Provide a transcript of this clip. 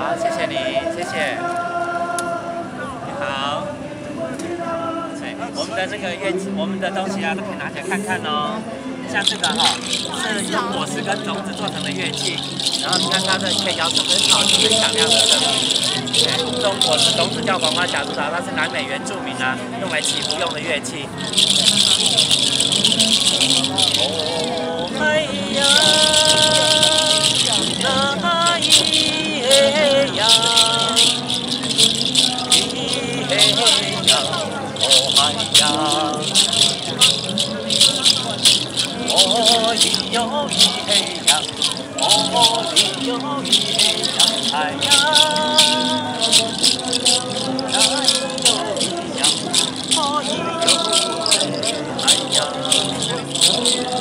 好，谢谢你，谢谢。你好。对，我们的这个乐器，我们的东西啊，都可以拿起来看看哦。像这个哈，是用果实跟种子做成的乐器，然后你看它的，可以摇的很好，就是响亮的声音。这种果实种子叫黄花夹竹桃，它是南美原住民啊，用来祈福用的乐器。我也有，我也有。